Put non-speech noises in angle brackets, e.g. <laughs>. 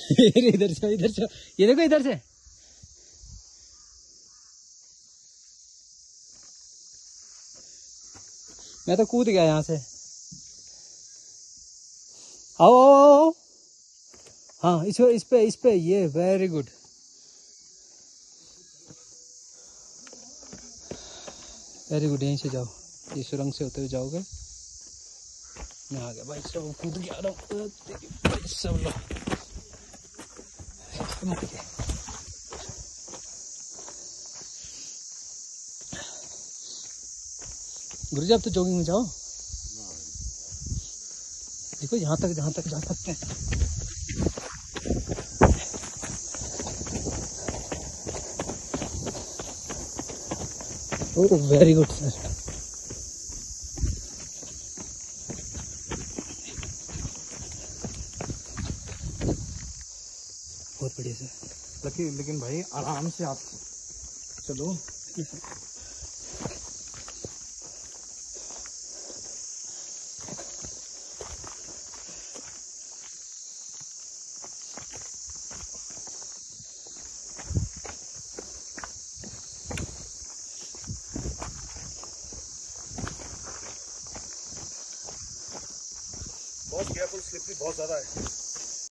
<laughs> इधर से इधर से। ये देखो, इधर से। मैं तो कूद गया यहाँ से। आओ आओ आओ। हाँ इस पे इस पे इस पे। ये वेरी गुड वेरी गुड यहीं से जाओ। ये सुरंग से होते हुए जाओगे। मैं आ गया भाई सब कूद हूँ सब लोग गए। गुरुजी, आप तो जॉगिंग में जाओ देखो, यहाँ तक, जहाँ तक जा सकते हैं वेरी गुड सर बहुत बढ़िया सर। लेकिन लेकिन भाई, आराम से आप चलो। बहुत केयरफुल स्लिप भी बहुत ज़्यादा है।